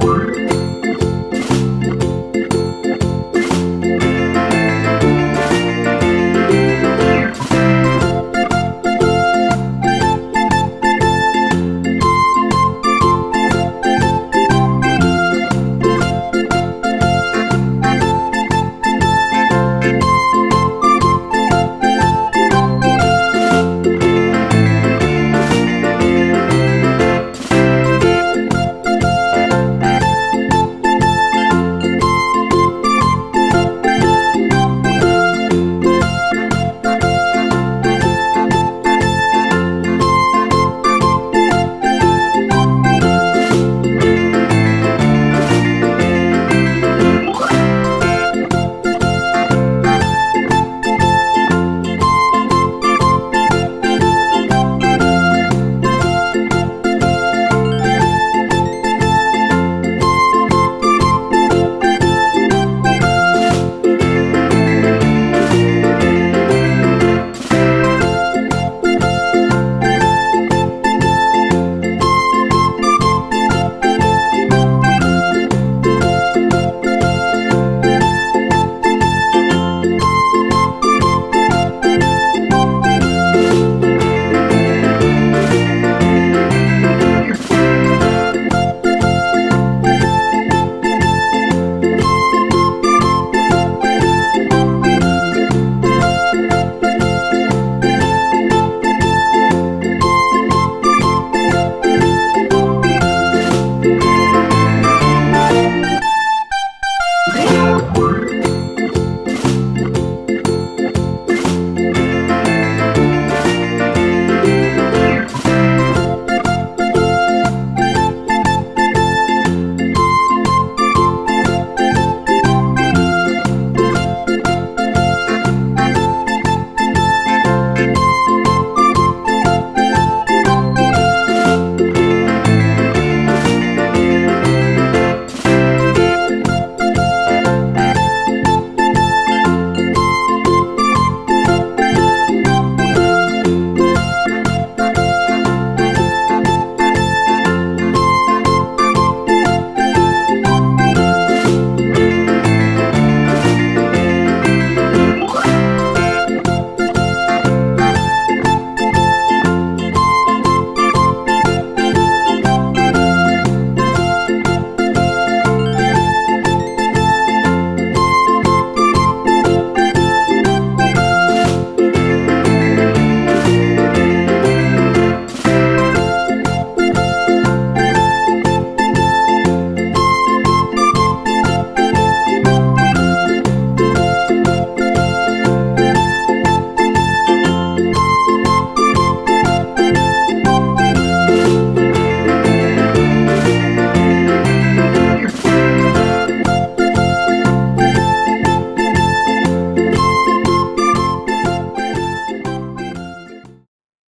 Bye.